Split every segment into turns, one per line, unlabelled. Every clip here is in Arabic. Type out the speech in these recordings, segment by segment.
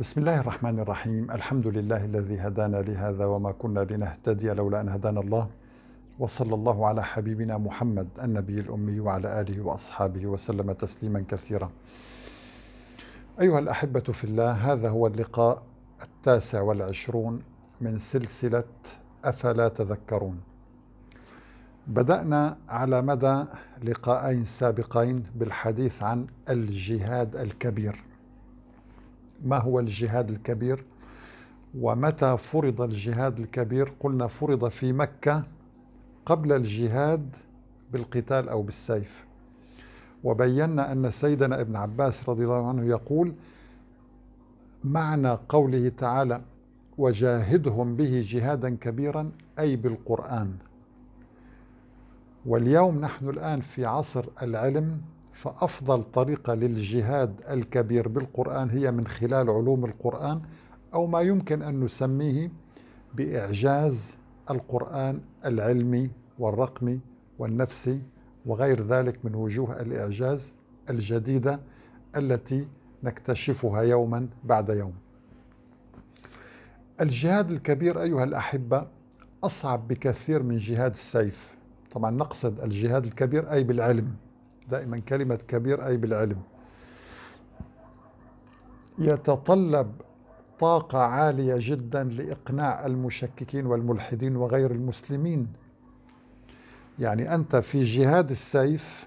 بسم الله الرحمن الرحيم الحمد لله الذي هدانا لهذا وما كنا لنهتدي لولا أن هدانا الله وصلى الله على حبيبنا محمد النبي الأمي وعلى آله وأصحابه وسلم تسليما كثيرا أيها الأحبة في الله هذا هو اللقاء التاسع والعشرون من سلسلة أفلا تذكرون بدأنا على مدى لقاءين سابقين بالحديث عن الجهاد الكبير ما هو الجهاد الكبير ومتى فرض الجهاد الكبير؟ قلنا فرض في مكة قبل الجهاد بالقتال أو بالسيف. وبينا أن سيدنا ابن عباس رضي الله عنه يقول معنى قوله تعالى وجاهدهم به جهادا كبيرا أي بالقرآن. واليوم نحن الآن في عصر العلم فأفضل طريقة للجهاد الكبير بالقرآن هي من خلال علوم القرآن أو ما يمكن أن نسميه بإعجاز القرآن العلمي والرقمي والنفسي وغير ذلك من وجوه الإعجاز الجديدة التي نكتشفها يوما بعد يوم. الجهاد الكبير أيها الأحبة أصعب بكثير من جهاد السيف. طبعا نقصد الجهاد الكبير أي بالعلم. دائما كلمة كبير أي بالعلم. يتطلب طاقة عالية جدا لإقناع المشككين والملحدين وغير المسلمين يعني أنت في جهاد السيف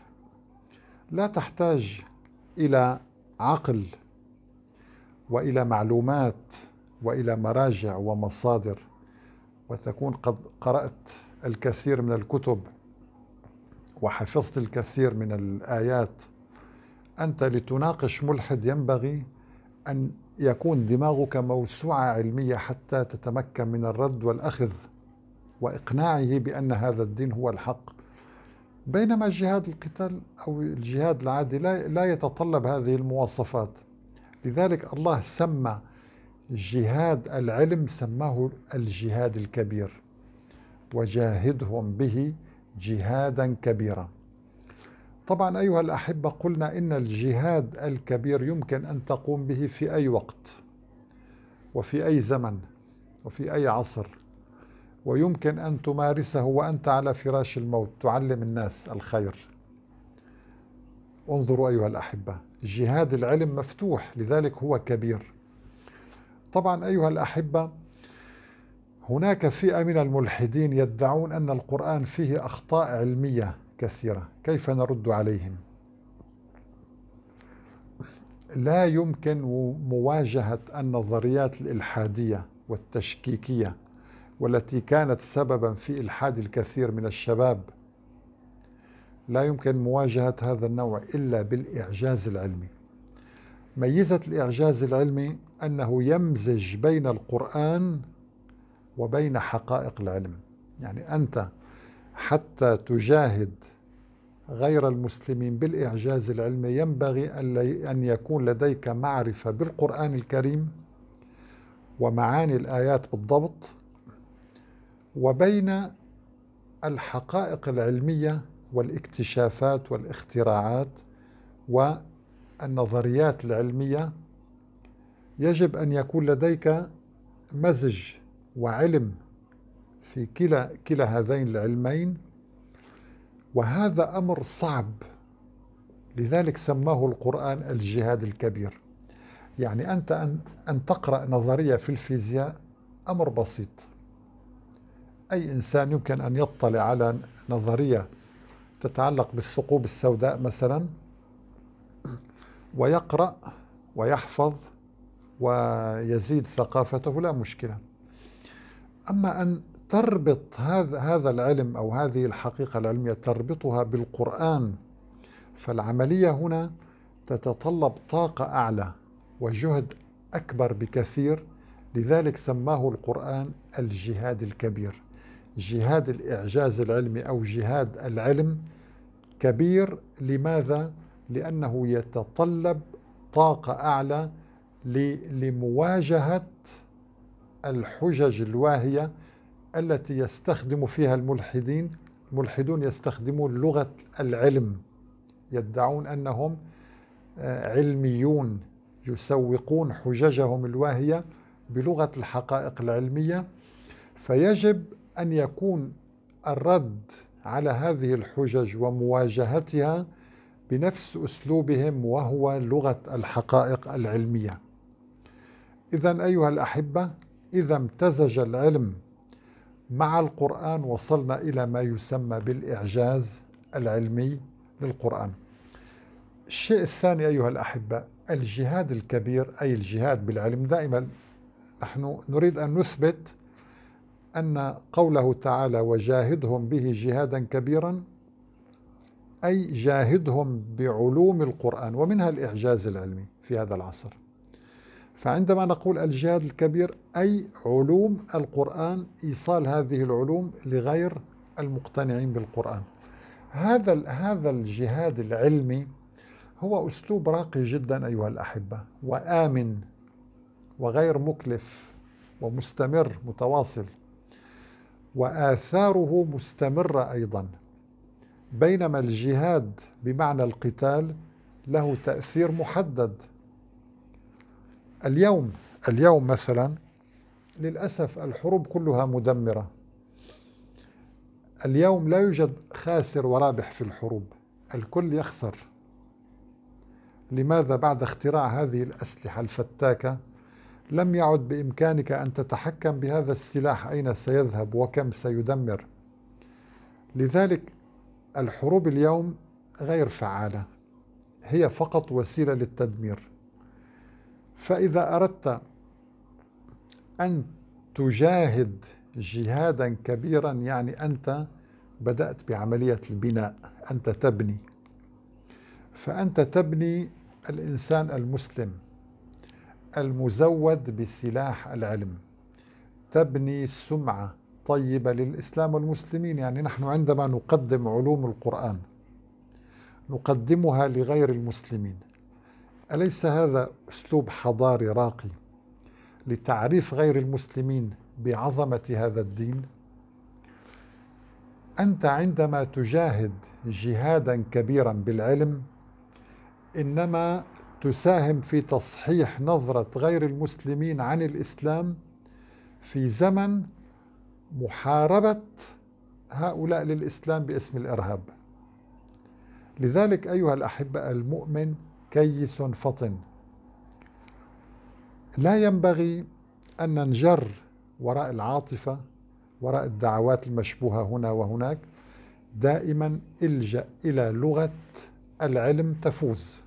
لا تحتاج إلى عقل وإلى معلومات وإلى مراجع ومصادر وتكون قد قرأت الكثير من الكتب وحفظت الكثير من الآيات أنت لتناقش ملحد ينبغي أن يكون دماغك موسوعة علمية حتى تتمكن من الرد والأخذ وإقناعه بأن هذا الدين هو الحق. بينما جهاد القتال أو الجهاد العادي لا, لا يتطلب هذه المواصفات. لذلك الله سمى جهاد العلم سماه الجهاد الكبير وجاهدهم به جهادا كبيرا. طبعا أيها الأحبة قلنا إن الجهاد الكبير يمكن أن تقوم به في أي وقت وفي أي زمن وفي أي عصر ويمكن أن تمارسه وأنت على فراش الموت تعلم الناس الخير. انظروا أيها الأحبة جهاد العلم مفتوح لذلك هو كبير. طبعا أيها الأحبة هناك فئة من الملحدين يدعون أن القرآن فيه أخطاء علمية كثيرة. كيف نرد عليهم؟ لا يمكن مواجهة النظريات الإلحادية والتشكيكية والتي كانت سببا في إلحاد الكثير من الشباب. لا يمكن مواجهة هذا النوع إلا بالإعجاز العلمي. ميزة الإعجاز العلمي أنه يمزج بين القرآن وبين حقائق العلم. يعني أنت حتى تجاهد غير المسلمين بالإعجاز العلمي ينبغي أن يكون لديك معرفة بالقرآن الكريم ومعاني الآيات بالضبط وبين الحقائق العلمية والاكتشافات والاختراعات والنظريات العلمية يجب أن يكون لديك مزج وعلم في كلا كلا هذين العلمين وهذا أمر صعب. لذلك سماه القرآن الجهاد الكبير. يعني أنت أن أن تقرأ نظرية في الفيزياء أمر بسيط. أي إنسان يمكن أن يطلع على نظرية تتعلق بالثقوب السوداء مثلا ويقرأ ويحفظ ويزيد ثقافته لا مشكلة. أما أن تربط هذا هذا العلم أو هذه الحقيقة العلمية تربطها بالقرآن فالعملية هنا تتطلب طاقة أعلى وجهد أكبر بكثير. لذلك سماه القرآن الجهاد الكبير. جهاد الإعجاز العلمي أو جهاد العلم كبير. لماذا؟ لأنه يتطلب طاقة أعلى لمواجهة الحجج الواهية التي يستخدم فيها الملحدين. الملحدون يستخدمون لغة العلم يدعون أنهم آه، علميون يسوقون حججهم الواهية بلغة الحقائق العلمية. فيجب أن يكون الرد على هذه الحجج ومواجهتها بنفس أسلوبهم وهو لغة الحقائق العلمية. إذا أيها الأحبة إذا امتزج العلم مع القرآن وصلنا إلى ما يسمى بالإعجاز العلمي للقرآن. الشيء الثاني أيها الأحبة الجهاد الكبير أي الجهاد بالعلم. دائما نحن نريد أن نثبت أن قوله تعالى وجاهدهم به جهادا كبيرا أي جاهدهم بعلوم القرآن ومنها الإعجاز العلمي في هذا العصر. فعندما نقول الجهاد الكبير أي علوم القرآن إيصال هذه العلوم لغير المقتنعين بالقرآن. هذا هذا الجهاد العلمي هو أسلوب راقي جدا أيها الأحبة وآمن وغير مكلف ومستمر متواصل وآثاره مستمرة أيضا. بينما الجهاد بمعنى القتال له تأثير محدد اليوم اليوم مثلا للأسف الحروب كلها مدمرة. اليوم لا يوجد خاسر ورابح في الحروب الكل يخسر. لماذا بعد اختراع هذه الأسلحة الفتاكة؟ لم يعد بإمكانك أن تتحكم بهذا السلاح أين سيذهب وكم سيدمر. لذلك الحروب اليوم غير فعالة هي فقط وسيلة للتدمير. فإذا أردت أن تجاهد جهادا كبيرا يعني أنت بدأت بعملية البناء أنت تبني. فأنت تبني الإنسان المسلم المزود بسلاح العلم. تبني سمعة طيبة للإسلام والمسلمين يعني نحن عندما نقدم علوم القرآن نقدمها لغير المسلمين. أليس هذا أسلوب حضاري راقي لتعريف غير المسلمين بعظمة هذا الدين؟ أنت عندما تجاهد جهادا كبيرا بالعلم إنما تساهم في تصحيح نظرة غير المسلمين عن الإسلام في زمن محاربة هؤلاء للإسلام باسم الإرهاب لذلك أيها الأحبة المؤمن كيس فطن. لا ينبغي أن ننجر وراء العاطفة وراء الدعوات المشبوهة هنا وهناك. دائما إلجأ إلى لغة العلم تفوز.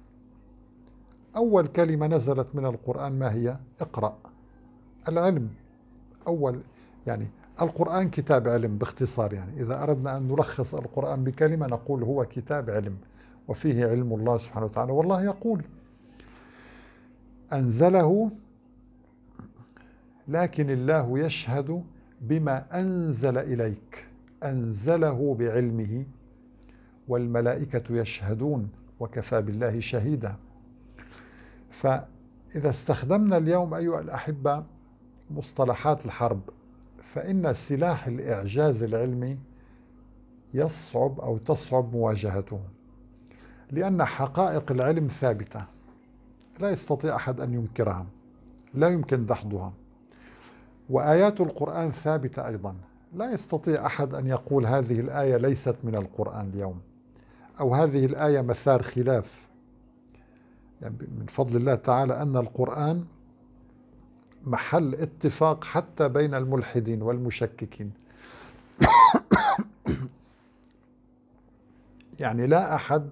أول كلمة نزلت من القرآن ما هي؟ اقرأ. العلم. أول يعني القرآن كتاب علم باختصار يعني. إذا أردنا أن نلخص القرآن بكلمة نقول هو كتاب علم. وفيه علم الله سبحانه وتعالى. والله يقول أنزله لكن الله يشهد بما أنزل إليك. أنزله بعلمه والملائكة يشهدون وكفى بالله شهيدا. فإذا استخدمنا اليوم أيها الأحبة مصطلحات الحرب فإن سلاح الإعجاز العلمي يصعب أو تصعب مواجهته. لأن حقائق العلم ثابتة. لا يستطيع أحد أن ينكرها. لا يمكن دحضها. وآيات القرآن ثابتة أيضا. لا يستطيع أحد أن يقول هذه الآية ليست من القرآن اليوم. أو هذه الآية مثار خلاف. يعني من فضل الله تعالى أن القرآن محل اتفاق حتى بين الملحدين والمشككين. يعني لا أحد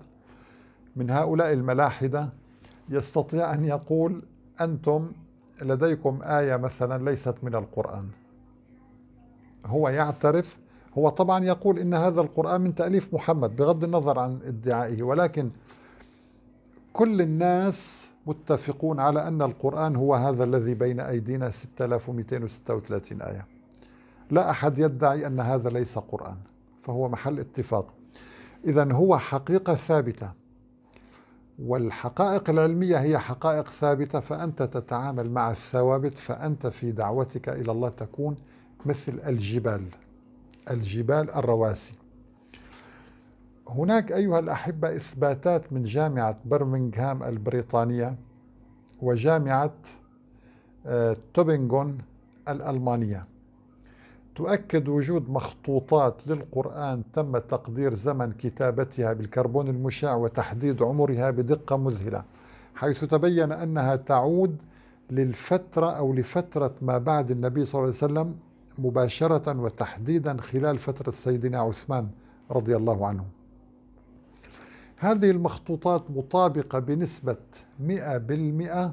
من هؤلاء الملاحدة يستطيع أن يقول أنتم لديكم آية مثلا ليست من القرآن. هو يعترف هو طبعا يقول إن هذا القرآن من تأليف محمد بغض النظر عن ادعائه ولكن كل الناس متفقون على أن القرآن هو هذا الذي بين أيدينا 6236 آية. لا أحد يدعي أن هذا ليس قرآن فهو محل اتفاق. إذا هو حقيقة ثابتة. والحقائق العلمية هي حقائق ثابتة فأنت تتعامل مع الثوابت فأنت في دعوتك إلى الله تكون مثل الجبال الجبال الرواسي. هناك أيها الأحبة إثباتات من جامعة برمنغهام البريطانية وجامعة آه، توبنغون الألمانية. تؤكد وجود مخطوطات للقرآن تم تقدير زمن كتابتها بالكربون المشع وتحديد عمرها بدقة مذهلة حيث تبين أنها تعود للفترة أو لفترة ما بعد النبي صلى الله عليه وسلم مباشرة وتحديدا خلال فترة سيدنا عثمان رضي الله عنه. هذه المخطوطات مطابقة بنسبة 100%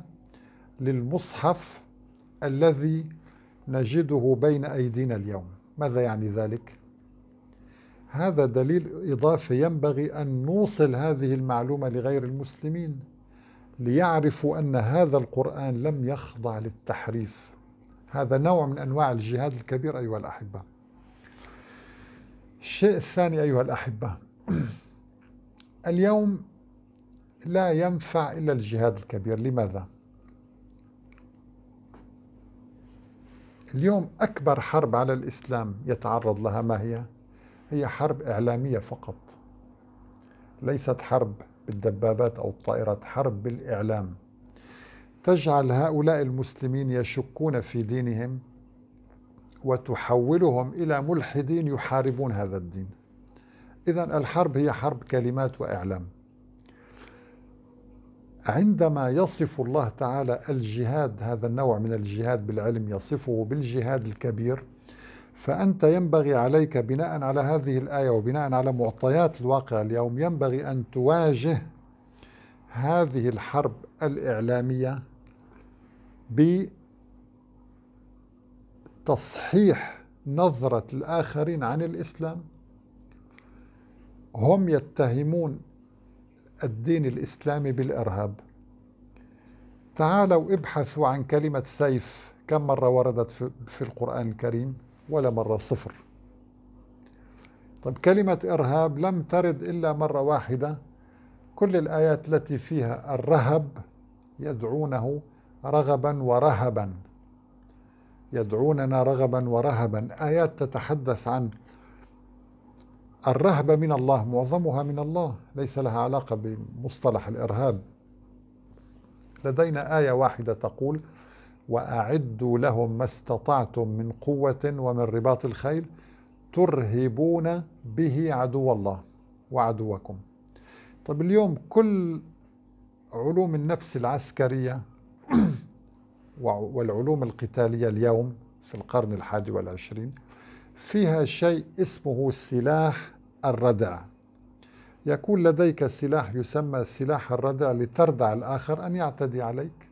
للمصحف الذي نجده بين أيدينا اليوم. ماذا يعني ذلك؟ هذا دليل إضافي ينبغي أن نوصل هذه المعلومة لغير المسلمين ليعرفوا أن هذا القرآن لم يخضع للتحريف. هذا نوع من أنواع الجهاد الكبير أيها الأحبة. الشيء الثاني أيها الأحبة. اليوم لا ينفع إلا الجهاد الكبير. لماذا؟ اليوم أكبر حرب على الإسلام يتعرض لها ما هي؟ هي حرب إعلامية فقط. ليست حرب بالدبابات أو الطائرات حرب بالإعلام. تجعل هؤلاء المسلمين يشكون في دينهم وتحولهم إلى ملحدين يحاربون هذا الدين. إذا الحرب هي حرب كلمات وإعلام. عندما يصف الله تعالى الجهاد هذا النوع من الجهاد بالعلم يصفه بالجهاد الكبير فأنت ينبغي عليك بناء على هذه الآية وبناء على معطيات الواقع اليوم ينبغي أن تواجه هذه الحرب الإعلامية بتصحيح نظرة الآخرين عن الإسلام. هم يتهمون الدين الإسلامي بالإرهاب. تعالوا ابحثوا عن كلمة سيف. كم مرة وردت في القرآن الكريم؟ ولا مرة صفر. طيب كلمة إرهاب لم ترد إلا مرة واحدة. كل الآيات التي فيها الرهب يدعونه رغبا ورهبا. يدعوننا رغبا ورهبا. آيات تتحدث عن الرهبة من الله معظمها من الله ليس لها علاقة بمصطلح الإرهاب. لدينا آية واحدة تقول وأعدوا لهم ما استطعتم من قوة ومن رباط الخيل ترهبون به عدو الله وعدوكم. طب اليوم كل علوم النفس العسكرية والعلوم القتالية اليوم في القرن الحادي والعشرين فيها شيء اسمه سلاح الردع. يكون لديك سلاح يسمى سلاح الردع لتردع الآخر أن يعتدي عليك.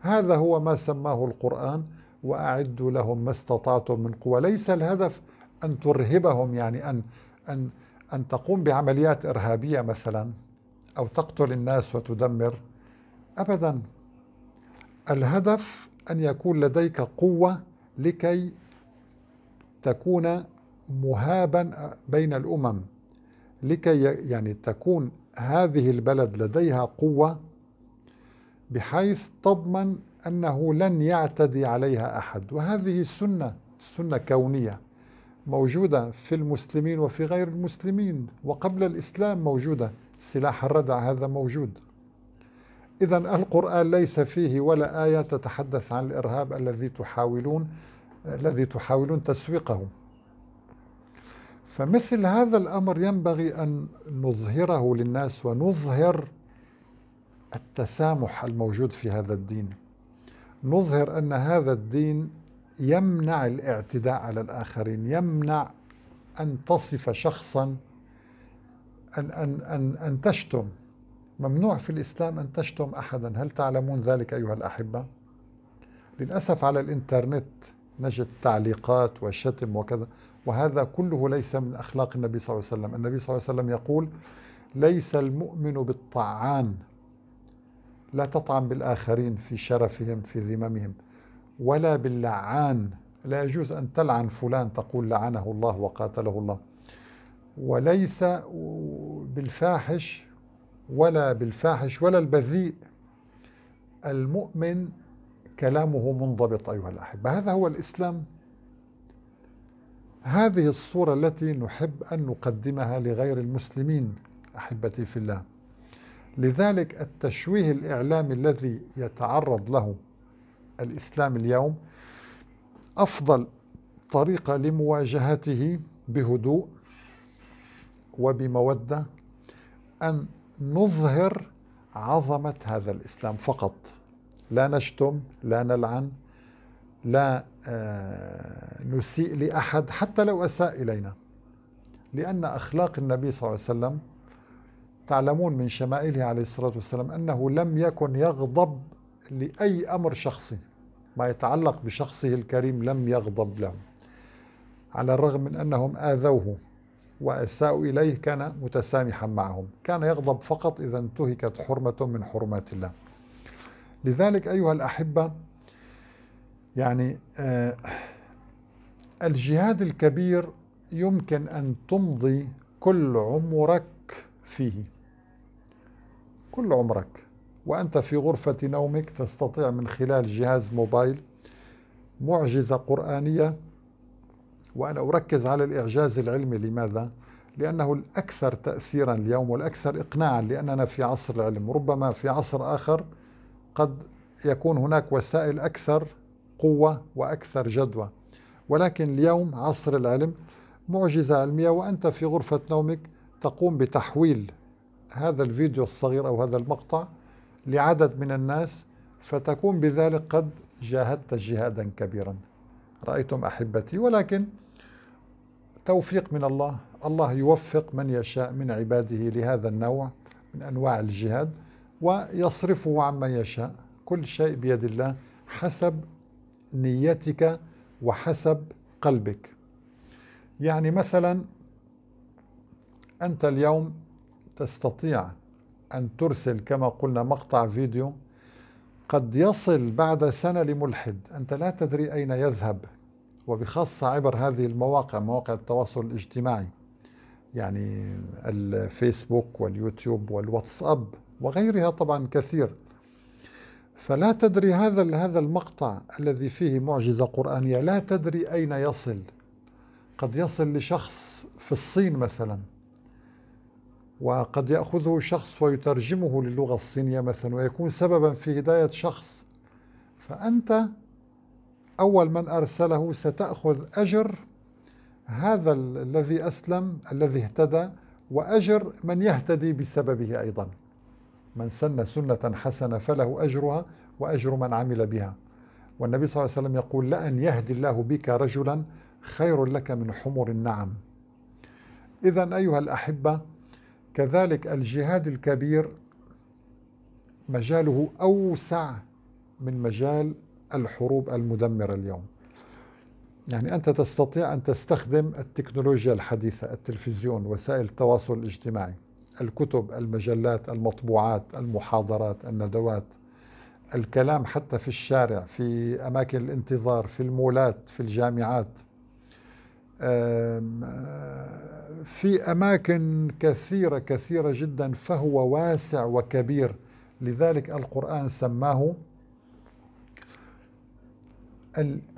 هذا هو ما سماه القرآن وأعدوا لهم ما استطعتم من قوة. ليس الهدف أن ترهبهم يعني أن أن أن تقوم بعمليات إرهابية مثلا أو تقتل الناس وتدمر. أبدا. الهدف أن يكون لديك قوة لكي تكون مهابا بين الأمم لكي يعني تكون هذه البلد لديها قوة بحيث تضمن أنه لن يعتدي عليها أحد. وهذه سنة سنة كونية موجودة في المسلمين وفي غير المسلمين. وقبل الإسلام موجودة سلاح الردع هذا موجود. إذا القرآن ليس فيه ولا آية تتحدث عن الإرهاب الذي تحاولون الذي تحاولون تسويقه. فمثل هذا الأمر ينبغي أن نظهره للناس ونظهر التسامح الموجود في هذا الدين. نظهر أن هذا الدين يمنع الاعتداء على الآخرين يمنع أن تصف شخصا أن, أن, أن, أن تشتم. ممنوع في الإسلام أن تشتم أحدا. هل تعلمون ذلك أيها الأحبة؟ للأسف على الإنترنت نجد تعليقات وشتم وكذا. وهذا كله ليس من أخلاق النبي صلى الله عليه وسلم. النبي صلى الله عليه وسلم يقول ليس المؤمن بالطعان لا تطعن بالآخرين في شرفهم في ذممهم ولا باللعان. لا يجوز أن تلعن فلان تقول لعنه الله وقاتله الله. وليس بالفاحش ولا بالفاحش ولا البذيء. المؤمن كلامه منضبط أيها الأحبة. هذا هو الإسلام. هذه الصورة التي نحب أن نقدمها لغير المسلمين أحبتي في الله. لذلك التشويه الإعلامي الذي يتعرض له الإسلام اليوم أفضل طريقة لمواجهته بهدوء وبمودة أن نظهر عظمة هذا الإسلام فقط. لا نشتم لا نلعن لا آه، نسيء لأحد حتى لو أساء إلينا. لأن أخلاق النبي صلى الله عليه وسلم تعلمون من شمائله عليه الصلاة والسلام أنه لم يكن يغضب لأي أمر شخصي. ما يتعلق بشخصه الكريم لم يغضب له. على الرغم من أنهم آذوه وأساءوا إليه كان متسامحا معهم. كان يغضب فقط إذا انتهكت حرمة من حرمات الله. لذلك أيها الأحبة يعني آه الجهاد الكبير يمكن أن تمضي كل عمرك فيه. كل عمرك. وأنت في غرفة نومك تستطيع من خلال جهاز موبايل معجزة قرآنية. وأنا أركز على الإعجاز العلمي. لماذا؟ لأنه الأكثر تأثيرا اليوم والأكثر إقناعا لأننا في عصر العلم. ربما في عصر آخر قد يكون هناك وسائل أكثر قوة وأكثر جدوى. ولكن اليوم عصر العلم معجزة علمية وأنت في غرفة نومك تقوم بتحويل هذا الفيديو الصغير أو هذا المقطع لعدد من الناس فتكون بذلك قد جاهدت جهادا كبيرا. رأيتم أحبتي ولكن توفيق من الله. الله يوفق من يشاء من عباده لهذا النوع من أنواع الجهاد. ويصرفه عما يشاء. كل شيء بيد الله حسب نيتك وحسب قلبك. يعني مثلا أنت اليوم تستطيع أن ترسل كما قلنا مقطع فيديو قد يصل بعد سنة لملحد. أنت لا تدري أين يذهب. وبخاصة عبر هذه المواقع مواقع التواصل الاجتماعي يعني الفيسبوك واليوتيوب والواتساب وغيرها طبعا كثير. فلا تدري هذا هذا المقطع الذي فيه معجزة قرآنية لا تدري أين يصل. قد يصل لشخص في الصين مثلا وقد يأخذه شخص ويترجمه للغة الصينية مثلا ويكون سببا في هداية شخص. فأنت أول من أرسله ستأخذ أجر هذا الذي أسلم الذي اهتدى وأجر من يهتدي بسببه أيضا. من سن سنة حسنة فله أجرها وأجر من عمل بها. والنبي صلى الله عليه وسلم يقول لأن يهدي الله بك رجلا خير لك من حمر النعم. إذا أيها الأحبة كذلك الجهاد الكبير مجاله أوسع من مجال الحروب المدمرة اليوم. يعني أنت تستطيع أن تستخدم التكنولوجيا الحديثة التلفزيون وسائل التواصل الاجتماعي. الكتب المجلات المطبوعات المحاضرات الندوات الكلام حتى في الشارع في أماكن الانتظار في المولات في الجامعات. في أماكن كثيرة كثيرة جدا فهو واسع وكبير. لذلك القرآن سماه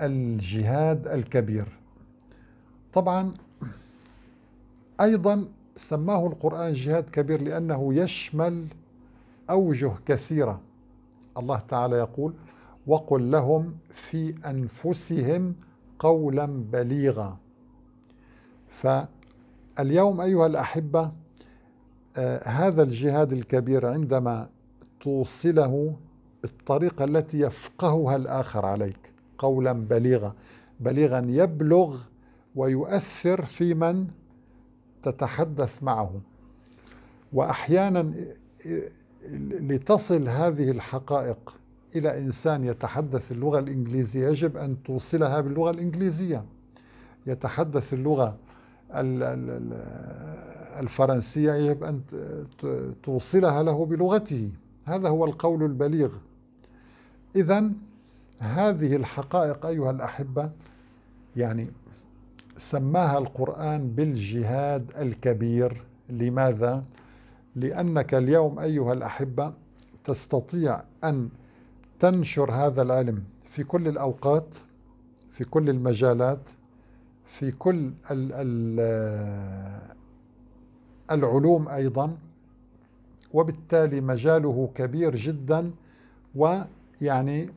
الجهاد الكبير. طبعا أيضا سماه القرآن جهاد كبير لأنه يشمل أوجه كثيرة. الله تعالى يقول وقل لهم في أنفسهم قولا بليغا فاليوم أيها الأحبة آه هذا الجهاد الكبير عندما توصله بالطريقة التي يفقهها الآخر عليك قولا بليغا. بليغا يبلغ ويؤثر في من؟ تتحدث معه. وأحيانا لتصل هذه الحقائق إلى إنسان يتحدث اللغة الإنجليزية يجب أن توصلها باللغة الإنجليزية. يتحدث اللغة الفرنسية يجب أن توصلها له بلغته. هذا هو القول البليغ. اذا هذه الحقائق أيها الأحبة يعني سماها القرآن بالجهاد الكبير. لماذا؟ لأنك اليوم أيها الأحبة تستطيع أن تنشر هذا العلم في كل الأوقات في كل المجالات في كل العلوم أيضا وبالتالي مجاله كبير جدا. ويعني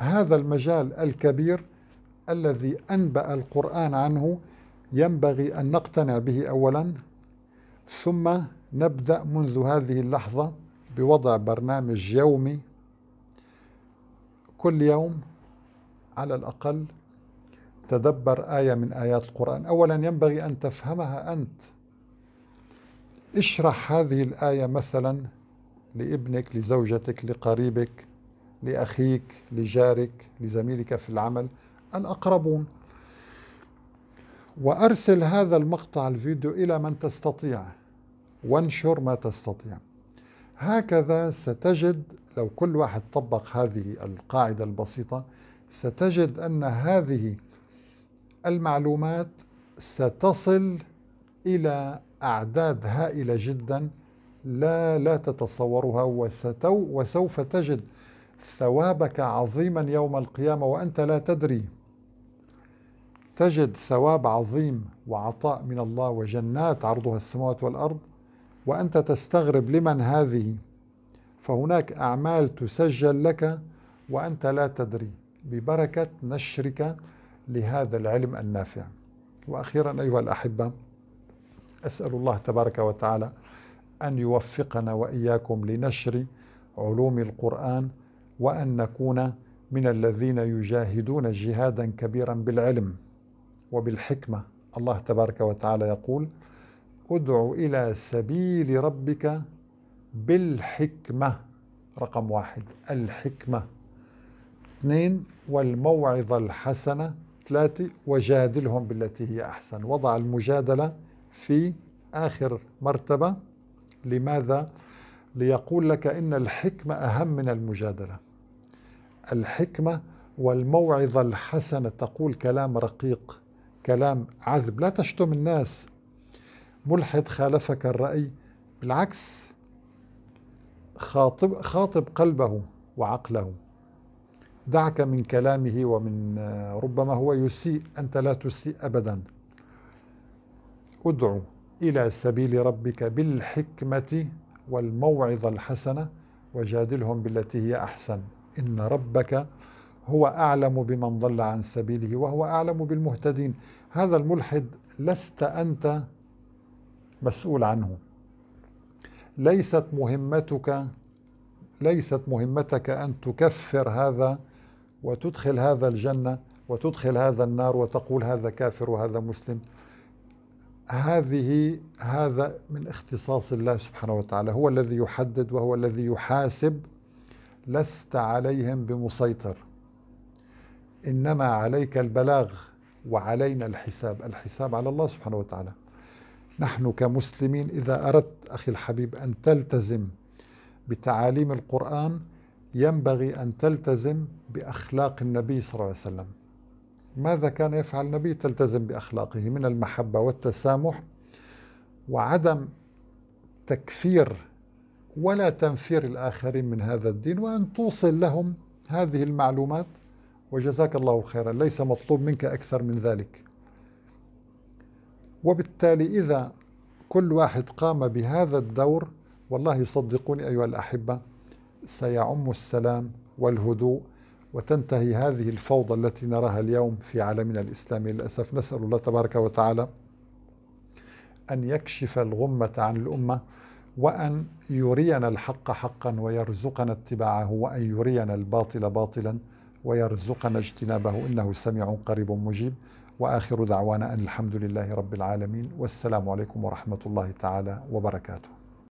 هذا المجال الكبير الذي أنبأ القرآن عنه ينبغي أن نقتنع به أولا ثم نبدأ منذ هذه اللحظة بوضع برنامج يومي كل يوم على الأقل تدبر آية من آيات القرآن. أولا ينبغي أن تفهمها أنت. اشرح هذه الآية مثلا لابنك لزوجتك لقريبك لأخيك لجارك لزميلك في العمل. الأقربون. وأرسل هذا المقطع الفيديو إلى من تستطيع. وانشر ما تستطيع. هكذا ستجد لو كل واحد طبق هذه القاعدة البسيطة ستجد أن هذه المعلومات ستصل إلى أعداد هائلة جدا لا لا تتصورها وستو وسوف تجد ثوابك عظيما يوم القيامة وأنت لا تدري. تجد ثواب عظيم وعطاء من الله وجنات عرضها السماوات والأرض وأنت تستغرب لمن هذه. فهناك أعمال تسجل لك وأنت لا تدري. ببركة نشرك لهذا العلم النافع. وأخيرا أيها الأحبة أسأل الله تبارك وتعالى أن يوفقنا وإياكم لنشر علوم القرآن وأن نكون من الذين يجاهدون جهادا كبيرا بالعلم. وبالحكمة الله تبارك وتعالى يقول ادع إلى سبيل ربك بالحكمة. رقم واحد. الحكمة. اثنين والموعظة الحسنة. ثلاثة وجادلهم بالتي هي أحسن. وضع المجادلة في آخر مرتبة. لماذا؟ ليقول لك إن الحكمة أهم من المجادلة. الحكمة والموعظة الحسنة. تقول كلام رقيق. كلام عذب لا تشتم الناس. ملحد خالفك الرأي بالعكس خاطب, خاطب قلبه وعقله. دعك من كلامه ومن ربما هو يسيء أنت لا تسيء أبدا. ادعو إلى سبيل ربك بالحكمة والموعظة الحسنة وجادلهم بالتي هي أحسن. إن ربك هو أعلم بمن ضل عن سبيله وهو أعلم بالمهتدين. هذا الملحد لست أنت مسؤول عنه. ليست مهمتك ليست مهمتك أن تكفر هذا وتدخل هذا الجنة وتدخل هذا النار وتقول هذا كافر وهذا مسلم. هذه هذا من اختصاص الله سبحانه وتعالى. هو الذي يحدد وهو الذي يحاسب. لست عليهم بمسيطر. إنما عليك البلاغ. وعلينا الحساب الحساب على الله سبحانه وتعالى. نحن كمسلمين إذا أردت أخي الحبيب أن تلتزم بتعاليم القرآن ينبغي أن تلتزم بأخلاق النبي صلى الله عليه وسلم. ماذا كان يفعل النبي؟ تلتزم بأخلاقه من المحبة والتسامح وعدم تكفير ولا تنفير الآخرين من هذا الدين وأن توصل لهم هذه المعلومات وجزاك الله خيرا. ليس مطلوب منك أكثر من ذلك. وبالتالي إذا كل واحد قام بهذا الدور والله صدقوني أيها الأحبة سيعم السلام والهدوء وتنتهي هذه الفوضى التي نراها اليوم في عالمنا الإسلامي. للأسف نسأل الله تبارك وتعالى أن يكشف الغمة عن الأمة وأن يرينا الحق حقا ويرزقنا اتباعه وأن يرينا الباطل باطلا. ويرزقنا اجتنابه إنه سميع قريب مجيب. وآخر دعوانا أن الحمد لله رب العالمين. والسلام عليكم ورحمة الله تعالى وبركاته.